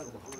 하다가 막